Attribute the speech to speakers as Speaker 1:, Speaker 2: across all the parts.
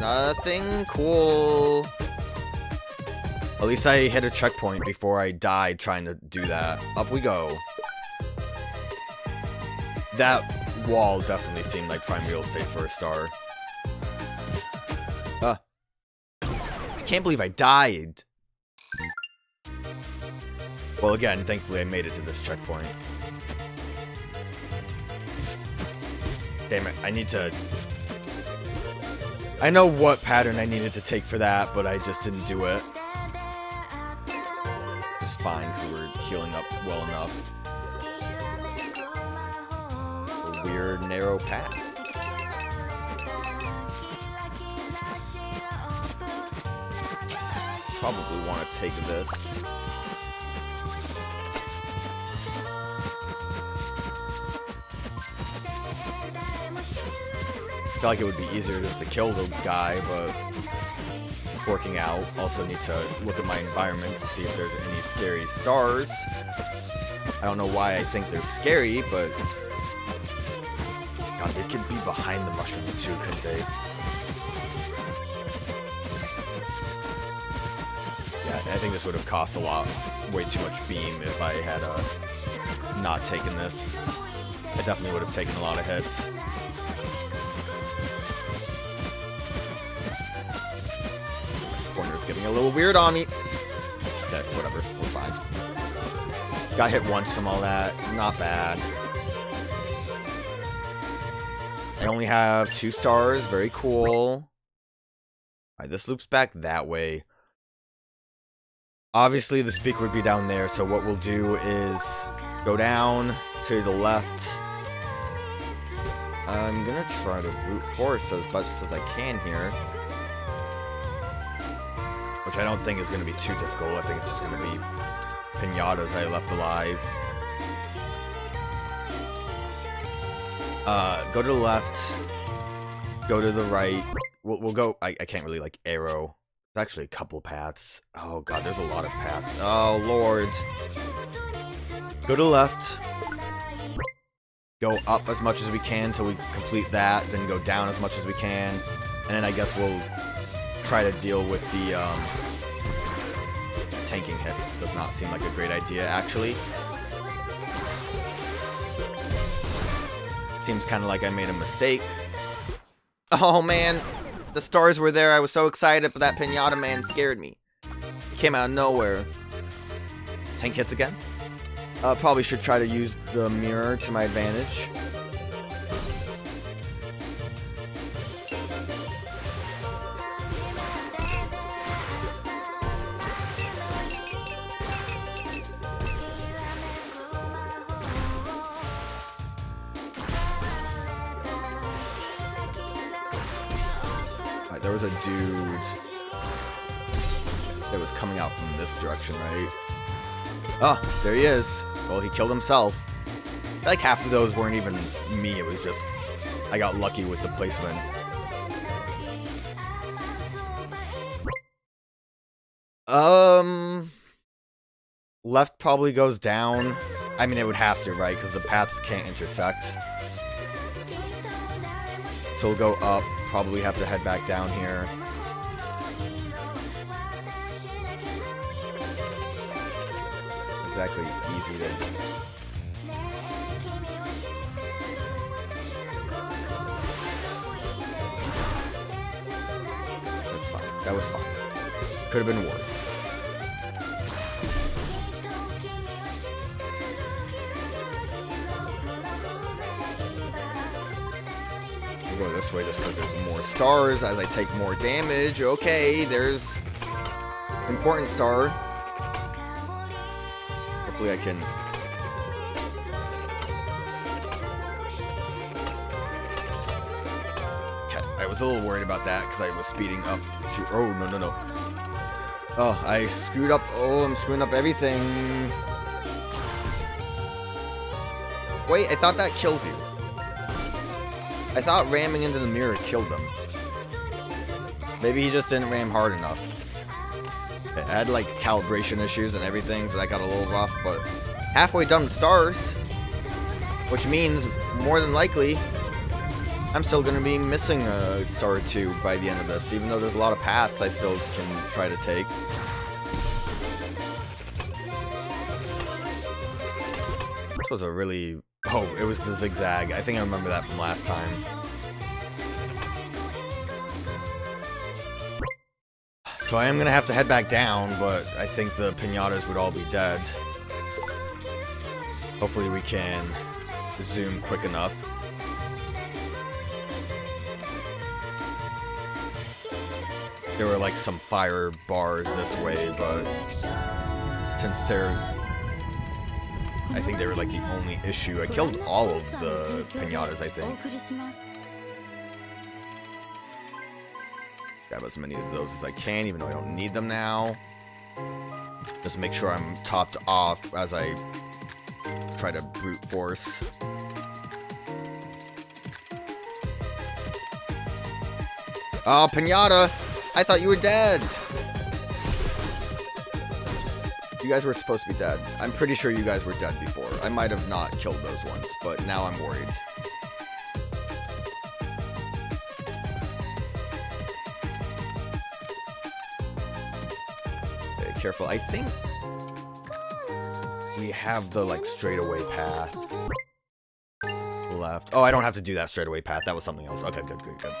Speaker 1: Nothing cool. At least I hit a checkpoint before I died trying to do that. Up we go. That wall definitely seemed like prime real estate for a star. Uh. I can't believe I died. Well, again, thankfully I made it to this checkpoint. Damn it, I need to... I know what pattern I needed to take for that, but I just didn't do it. It's fine, because we're healing up well enough. A weird, narrow path. Probably want to take this. Feel like it would be easier just to kill the guy, but working out. Also need to look at my environment to see if there's any scary stars. I don't know why I think they're scary, but... God, they could be behind the mushrooms too, couldn't they? Yeah, I think this would have cost a lot, way too much beam if I had uh, not taken this. I definitely would have taken a lot of hits. Getting a little weird on me. Okay, whatever. We're fine. Got hit once from all that. Not bad. I only have two stars. Very cool. Alright, this loops back that way. Obviously, the speaker would be down there, so what we'll do is go down to the left. I'm gonna try to brute force as much as I can here which I don't think is going to be too difficult. I think it's just going to be pinatas I left alive. Uh, go to the left. Go to the right. We'll, we'll go... I, I can't really, like, arrow. There's actually a couple paths. Oh, God, there's a lot of paths. Oh, Lord. Go to the left. Go up as much as we can until we complete that. Then go down as much as we can. And then I guess we'll try to deal with the um, tanking hits. Does not seem like a great idea, actually. Seems kind of like I made a mistake. Oh, man. The stars were there. I was so excited, but that pinata man scared me. He came out of nowhere. Tank hits again. Uh, probably should try to use the mirror to my advantage. There was a dude that was coming out from this direction, right? Oh, there he is. Well, he killed himself. Like half of those weren't even me. It was just I got lucky with the placement. Um, left probably goes down. I mean, it would have to, right? Because the paths can't intersect. So we'll go up probably have to head back down here. Exactly easy to... That's fine. That was fine. Could have been worse. This way just because there's more stars as I take more damage. Okay, there's important star. Hopefully I can... Okay, I was a little worried about that because I was speeding up to... Oh, no, no, no. Oh, I screwed up. Oh, I'm screwing up everything. Wait, I thought that kills you. I thought ramming into the mirror killed him. Maybe he just didn't ram hard enough. It had like calibration issues and everything, so that got a little rough, but halfway done with stars. Which means, more than likely, I'm still going to be missing a star or two by the end of this. Even though there's a lot of paths I still can try to take. This was a really... Oh, it was the zigzag. I think I remember that from last time. So I am going to have to head back down, but I think the pinatas would all be dead. Hopefully we can zoom quick enough. There were like some fire bars this way, but since they're... I think they were like the only issue. I killed all of the pinatas, I think. Grab as many of those as I can, even though I don't need them now. Just make sure I'm topped off as I try to brute force. Oh, Pinata! I thought you were dead! You guys were supposed to be dead. I'm pretty sure you guys were dead before. I might have not killed those ones, but now I'm worried. Very careful. I think we have the, like, straightaway path left. Oh, I don't have to do that straightaway path. That was something else. Okay, good, good, good.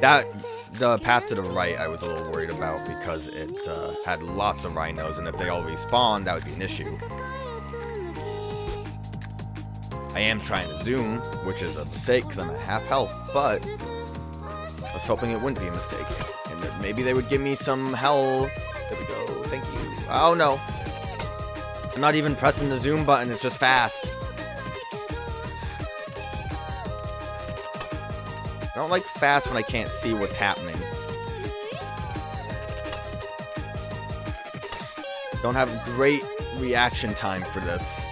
Speaker 1: That, the path to the right, I was a little worried about because it uh, had lots of rhinos, and if they all respawn, that would be an issue. I am trying to zoom, which is a mistake because I'm at half health, but I was hoping it wouldn't be a mistake. And maybe they would give me some health. There we go. Thank you. Oh, no. I'm not even pressing the zoom button. It's just fast. I don't like fast when I can't see what's happening. Don't have great reaction time for this.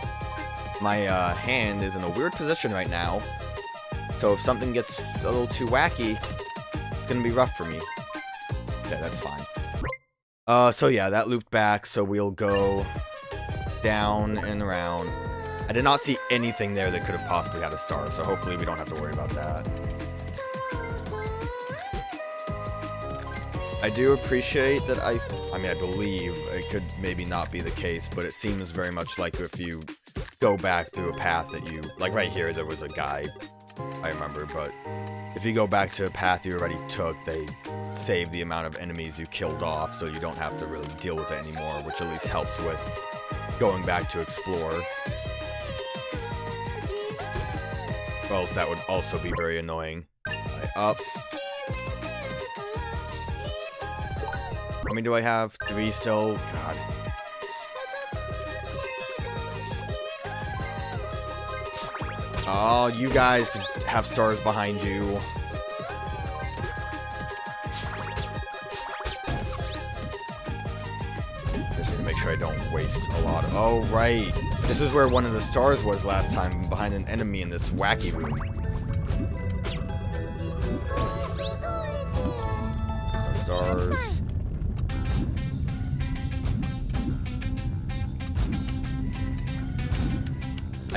Speaker 1: My uh, hand is in a weird position right now. So if something gets a little too wacky, it's to be rough for me. Okay, that's fine. Uh, so yeah, that looped back, so we'll go down and around. I did not see anything there that could have possibly had a star, so hopefully we don't have to worry about that. I do appreciate that I, I mean, I believe it could maybe not be the case, but it seems very much like if you go back through a path that you, like right here, there was a guy, I remember, but if you go back to a path you already took, they save the amount of enemies you killed off, so you don't have to really deal with it anymore, which at least helps with going back to explore. Or else that would also be very annoying. Right, up. How many do I have? Three still? God. Oh, you guys have stars behind you. Just need to make sure I don't waste a lot. Oh, right. This is where one of the stars was last time, behind an enemy in this wacky room.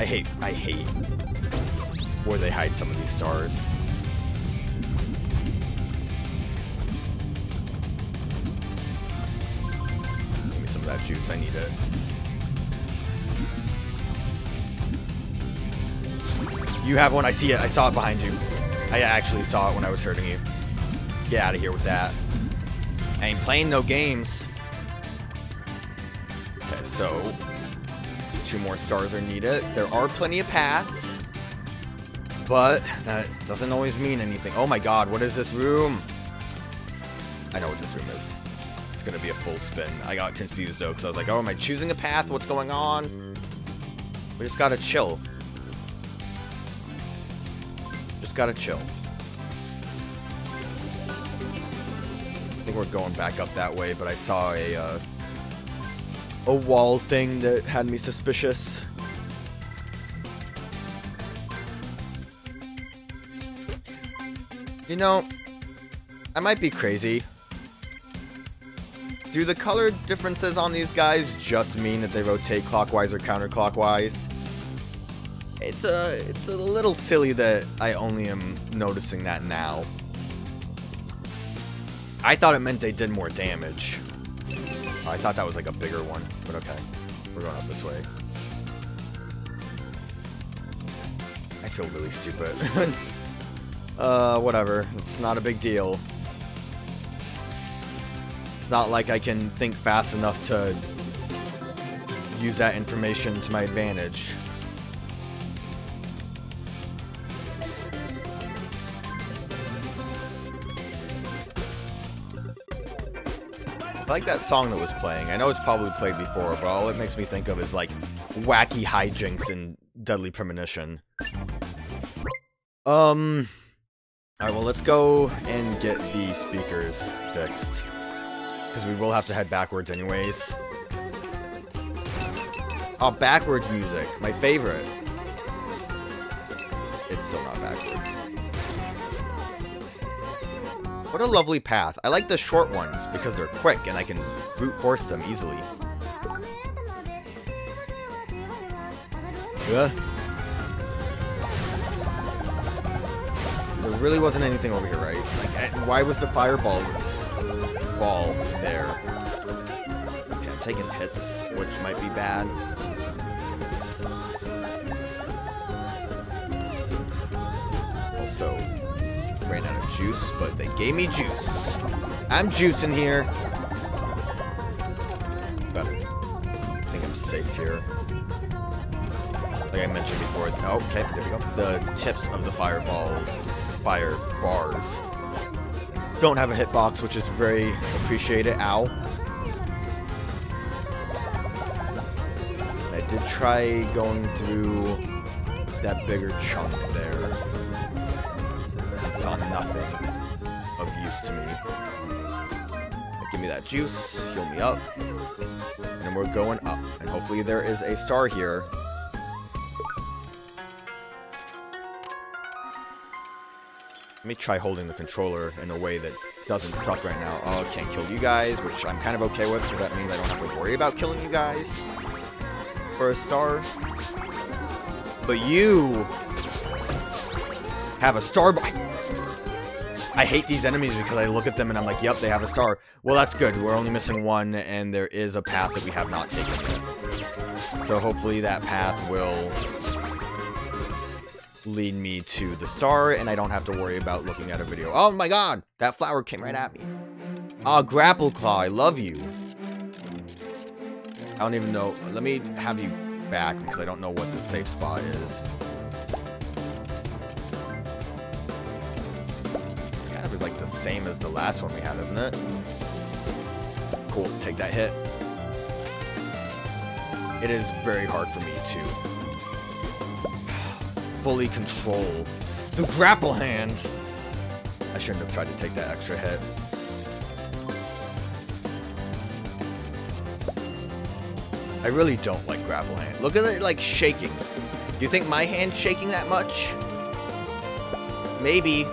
Speaker 1: Hate, I hate where they hide some of these stars. Give me some of that juice, I need it. You have one, I see it, I saw it behind you. I actually saw it when I was hurting you. Get out of here with that. I ain't playing no games. Okay, so two more stars are needed. There are plenty of paths, but that doesn't always mean anything. Oh my god, what is this room? I know what this room is. It's gonna be a full spin. I got confused though, because I was like, oh, am I choosing a path? What's going on? We just gotta chill. Just gotta chill. I think we're going back up that way, but I saw a, uh, a wall thing that had me suspicious. You know, I might be crazy. Do the color differences on these guys just mean that they rotate clockwise or counterclockwise? It's a, it's a little silly that I only am noticing that now. I thought it meant they did more damage. Oh, I thought that was like a bigger one, but okay. We're going up this way. I feel really stupid. uh, whatever. It's not a big deal. It's not like I can think fast enough to use that information to my advantage. I like that song that was playing. I know it's probably played before, but all it makes me think of is like wacky hijinks and deadly premonition. Um. Alright, well, let's go and get the speakers fixed. Because we will have to head backwards anyways. Oh, backwards music. My favorite. It's still not backwards. What a lovely path. I like the short ones because they're quick and I can brute force them easily. Yeah. There really wasn't anything over here, right? Like, eh, why was the fireball ball there? Okay, I'm taking hits, which might be bad. Also, ran out of juice, but they gave me juice. I'm juicing here. But I think I'm safe here. Like I mentioned before. Oh, okay, there we go. The tips of the fireballs, fire bars, don't have a hitbox, which is very appreciated. Ow. I did try going through that bigger chunk to me. Give me that juice, heal me up, and we're going up. And hopefully there is a star here. Let me try holding the controller in a way that doesn't suck right now. Oh, can't kill you guys, which I'm kind of okay with, because that means I don't have to worry about killing you guys for a star. But you have a star. I hate these enemies because I look at them and I'm like, yep, they have a star. Well, that's good. We're only missing one, and there is a path that we have not taken yet. So hopefully that path will lead me to the star, and I don't have to worry about looking at a video. Oh my god! That flower came right at me. Ah, Grapple Claw, I love you. I don't even know. Let me have you back, because I don't know what the safe spot is. Same as the last one we had, isn't it? Cool, take that hit. It is very hard for me to fully control the grapple hand. I shouldn't have tried to take that extra hit. I really don't like grapple hand. Look at it like shaking. Do you think my hand's shaking that much? Maybe.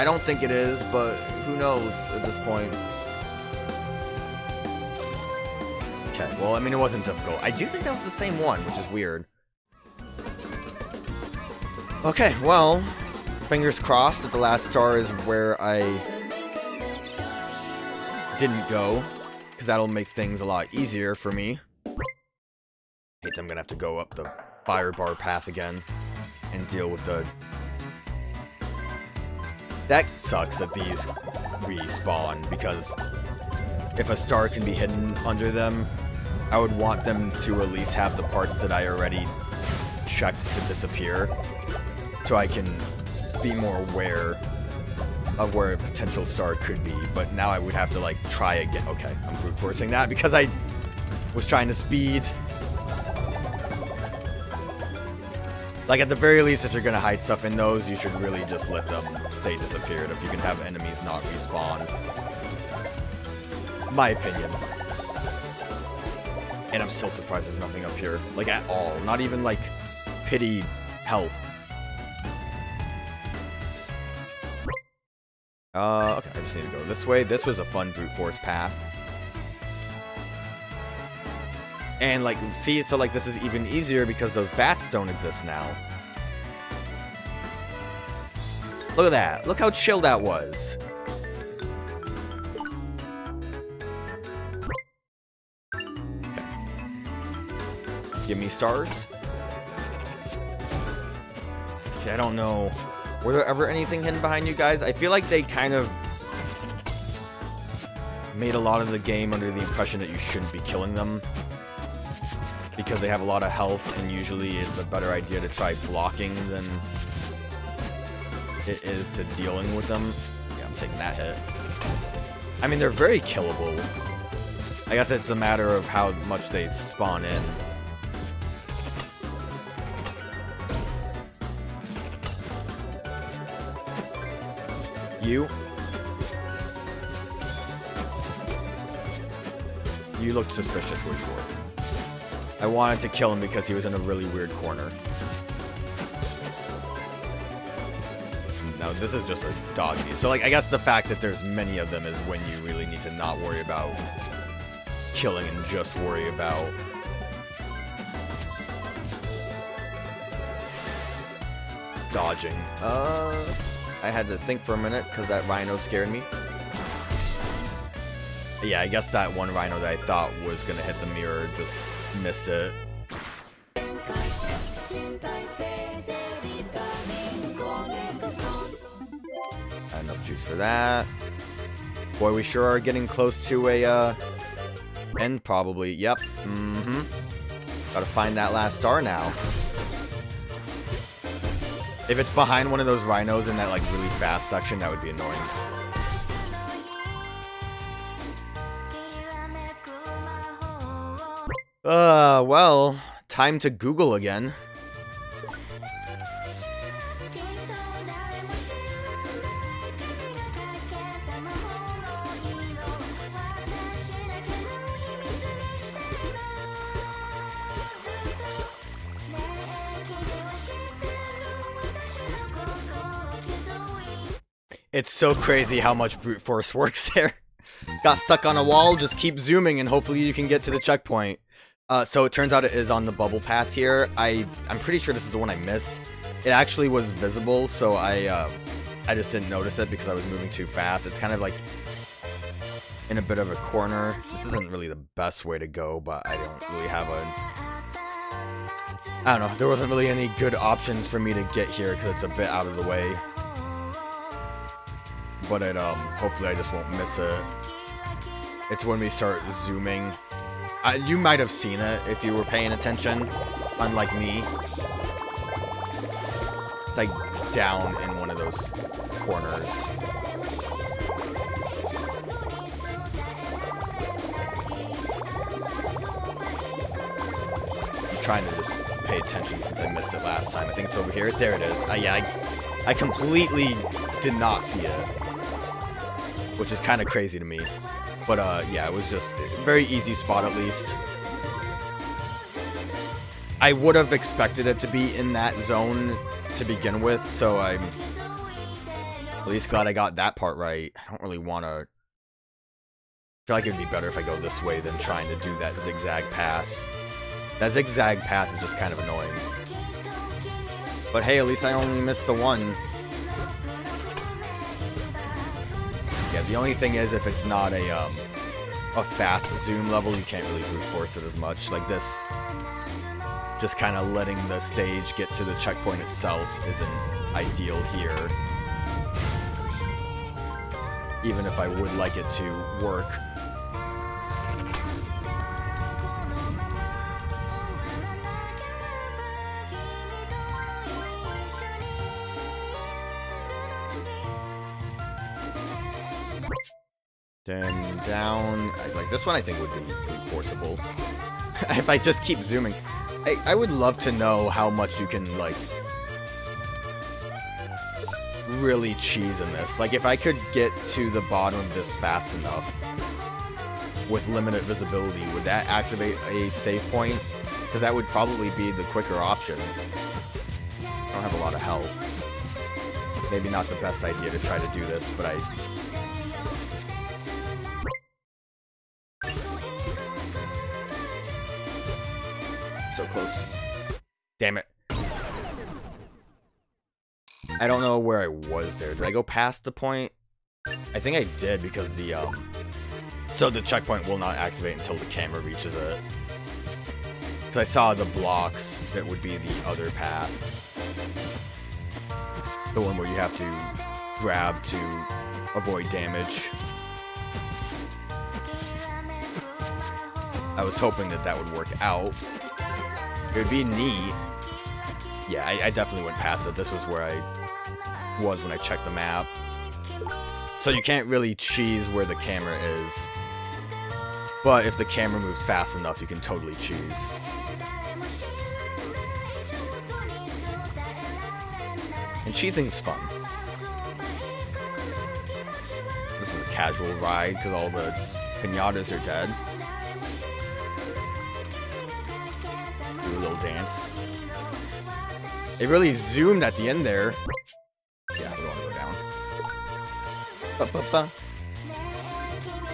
Speaker 1: I don't think it is, but who knows at this point. Okay, well, I mean, it wasn't difficult. I do think that was the same one, which is weird. Okay, well, fingers crossed that the last star is where I didn't go, because that'll make things a lot easier for me. Hate I'm gonna have to go up the fire bar path again and deal with the that sucks that these respawn, because if a star can be hidden under them, I would want them to at least have the parts that I already checked to disappear, so I can be more aware of where a potential star could be, but now I would have to, like, try again. Okay, I'm brute forcing that because I was trying to speed Like, at the very least, if you're gonna hide stuff in those, you should really just let them stay disappeared if you can have enemies not respawn. My opinion. And I'm still surprised there's nothing up here. Like, at all. Not even, like, pity health. Uh, okay, I just need to go this way. This was a fun brute force path. And like, see, so like this is even easier because those bats don't exist now. Look at that. Look how chill that was. Give me stars. See, I don't know. Were there ever anything hidden behind you guys? I feel like they kind of made a lot of the game under the impression that you shouldn't be killing them because they have a lot of health and usually it's a better idea to try blocking than it is to dealing with them. Yeah, I'm taking that hit. I mean, they're very killable. I guess it's a matter of how much they spawn in. You. You looked suspicious, Witchboard. I wanted to kill him because he was in a really weird corner. No, this is just a doggy. So, like, I guess the fact that there's many of them is when you really need to not worry about killing and just worry about dodging. Uh, I had to think for a minute because that rhino scared me. Yeah, I guess that one rhino that I thought was going to hit the mirror just missed it. enough juice for that. Boy, we sure are getting close to a, uh, end, probably. Yep. Mm-hmm. Gotta find that last star now. If it's behind one of those rhinos in that, like, really fast section, that would be annoying. Uh, well, time to Google again. It's so crazy how much brute force works there. Got stuck on a wall, just keep zooming and hopefully you can get to the checkpoint. Uh, so it turns out it is on the bubble path here. I, I'm pretty sure this is the one I missed. It actually was visible, so I, uh, I just didn't notice it because I was moving too fast. It's kind of like in a bit of a corner. This isn't really the best way to go, but I don't really have a... I don't know, there wasn't really any good options for me to get here because it's a bit out of the way but it, um, hopefully I just won't miss it. It's when we start zooming. You might have seen it if you were paying attention, unlike me. It's like down in one of those corners. I'm trying to just pay attention since I missed it last time. I think it's over here. There it is. Uh, yeah, I, I completely did not see it which is kind of crazy to me. But uh, yeah, it was just very easy spot at least. I would have expected it to be in that zone to begin with, so I'm at least glad I got that part right. I don't really want to... I feel like it would be better if I go this way than trying to do that zigzag path. That zigzag path is just kind of annoying. But hey, at least I only missed the one. Yeah, the only thing is if it's not a, um, a fast zoom level, you can't really brute force it as much. Like this, just kind of letting the stage get to the checkpoint itself isn't ideal here. Even if I would like it to work Then down, like this one I think would be forcible. if I just keep zooming. I, I would love to know how much you can like really cheese in this. Like if I could get to the bottom of this fast enough with limited visibility, would that activate a save point? Because that would probably be the quicker option. I don't have a lot of health. Maybe not the best idea to try to do this, but I where I was there. Did I go past the point? I think I did because the, um... So the checkpoint will not activate until the camera reaches it. Because I saw the blocks that would be the other path. The one where you have to grab to avoid damage. I was hoping that that would work out. It would be neat. Yeah, I, I definitely went past it. This was where I was when I checked the map. So you can't really cheese where the camera is. But if the camera moves fast enough, you can totally cheese. And cheesing's fun. This is a casual ride because all the pinatas are dead. Do a little dance. It really zoomed at the end there. Ba -ba -ba.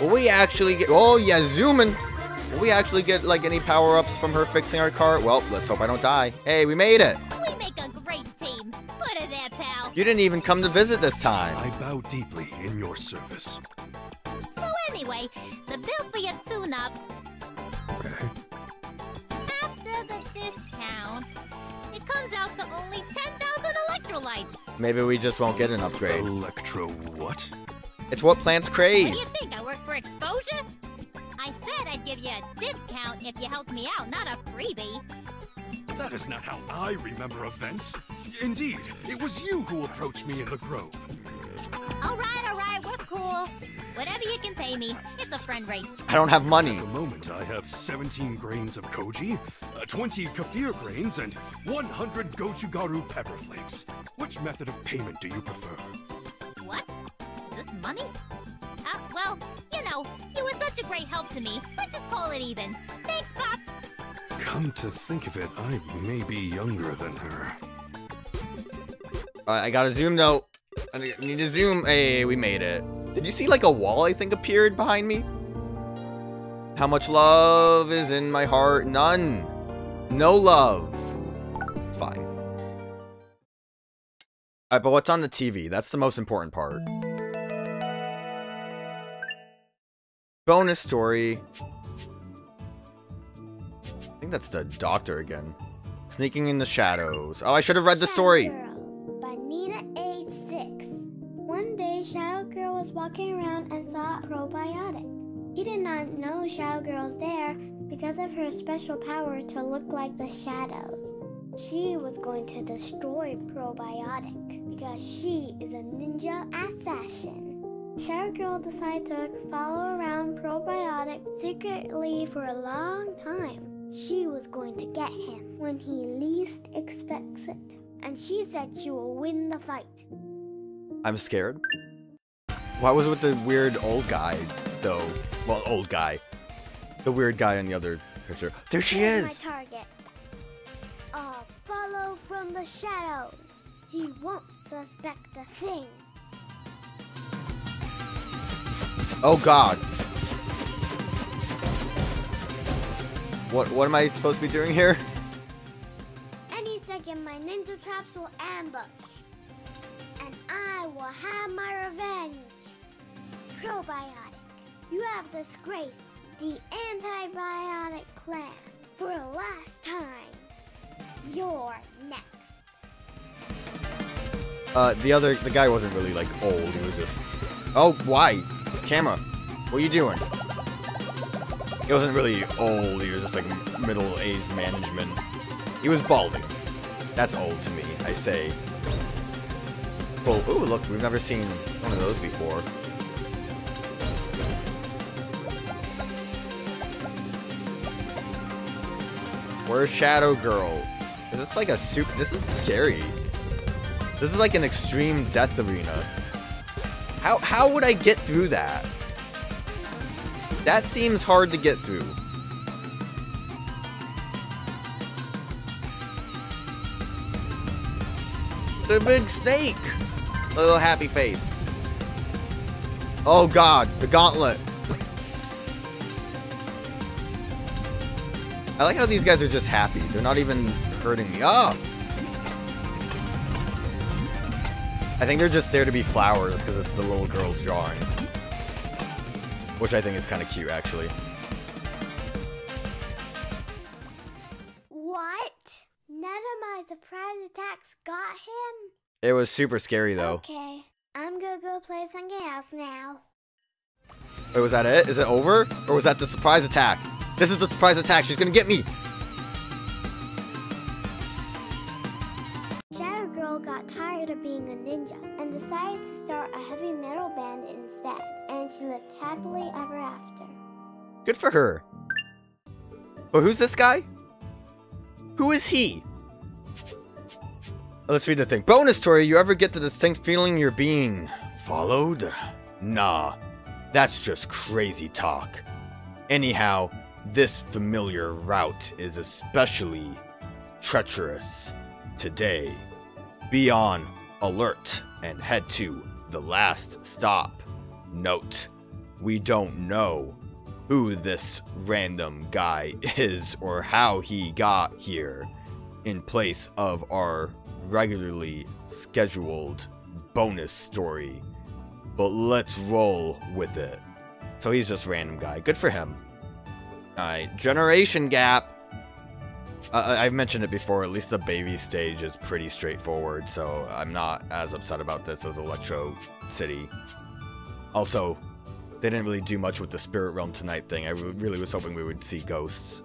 Speaker 1: Will we actually get... Oh, yeah, zooming. Will we actually get, like, any power-ups from her fixing our car? Well, let's hope I don't die. Hey, we made it.
Speaker 2: We make a great team. Put it there, pal.
Speaker 1: You didn't even come to visit this time.
Speaker 3: I bow deeply in your service.
Speaker 2: So anyway, the bill for your tune-up
Speaker 3: Okay.
Speaker 2: after the discount, it comes out to only 10,000 electrolytes.
Speaker 1: Maybe we just won't get an upgrade.
Speaker 3: Electro what?
Speaker 1: It's what plants
Speaker 2: What
Speaker 1: crave.
Speaker 2: do you think? I work for exposure? I said I'd give you a discount if you helped me out, not a freebie.
Speaker 3: That is not how I remember events. Indeed, it was you who approached me in the grove.
Speaker 2: All right, all right, we're cool. Whatever you can pay me, it's a friend rate.
Speaker 1: I don't have money.
Speaker 3: At the moment, I have 17 grains of koji, uh, 20 kefir grains, and 100 gochugaru pepper flakes. Which method of payment do you prefer?
Speaker 2: What? Is this money? Uh, well, you know, you were such a great help to me. Let's just call it even. Thanks, Pops.
Speaker 3: Come to think of it, I may be younger than her.
Speaker 1: I gotta zoom though. I need to zoom. Hey, we made it. Did you see like a wall I think appeared behind me? How much love is in my heart? None. No love. It's fine. Alright, but what's on the TV? That's the most important part. Bonus story. I think that's the doctor again. Sneaking in the shadows. Oh, I should have read the story.
Speaker 4: Girl by Nina, age six. One day, Shadow Girl was walking around and saw a probiotic. He did not know Shadow Girl's there because of her special power to look like the shadows. She was going to destroy Probiotic because she is a ninja assassin. Shadow Girl decided to follow around Probiotic secretly for a long time. She was going to get him when he least expects it. And she said she will win the fight.
Speaker 1: I'm scared. Why was it with the weird old guy, though? Well, old guy. The weird guy in the other picture. There she
Speaker 4: Here's
Speaker 1: is!
Speaker 4: my target. A follow from the shadows. He won't suspect a thing.
Speaker 1: Oh god. What what am I supposed to be doing here?
Speaker 4: Any second, my ninja traps will ambush. And I will have my revenge. Probiotic, you have disgraced the antibiotic clan for the last time. You're next.
Speaker 1: Uh the other the guy wasn't really like old, he was just Oh, why? Camera. What are you doing? He wasn't really old, he was just like middle-aged management. He was balding. That's old to me, I say. Well, ooh, look, we've never seen one of those before. Where's Shadow Girl? Is this like a soup? This is scary. This is like an extreme death arena. How how would I get through that? That seems hard to get through. The big snake! Little happy face. Oh god, the gauntlet. I like how these guys are just happy. They're not even hurting me. Oh! I think they're just there to be flowers because it's the little girl's drawing. Which I think is kind of cute, actually.
Speaker 4: What? None of my surprise attacks got him?
Speaker 1: It was super scary, though.
Speaker 4: Okay, I'm gonna go play something else now.
Speaker 1: Wait, was that it? Is it over? Or was that the surprise attack? This is the surprise attack. She's gonna get me.
Speaker 4: Of being a ninja and decided to start a heavy metal band instead, and she lived happily ever after.
Speaker 1: Good for her. But who's this guy? Who is he? Let's read the thing. Bonus story, you ever get the distinct feeling you're being followed? Nah, that's just crazy talk. Anyhow, this familiar route is especially treacherous today. Be on alert and head to the last stop. Note, we don't know who this random guy is or how he got here in place of our regularly scheduled bonus story. But let's roll with it. So he's just random guy. Good for him. Alright, generation gap. Uh, I've mentioned it before, at least the baby stage is pretty straightforward, so I'm not as upset about this as Electro City. Also, they didn't really do much with the Spirit Realm Tonight thing. I really was hoping we would see ghosts.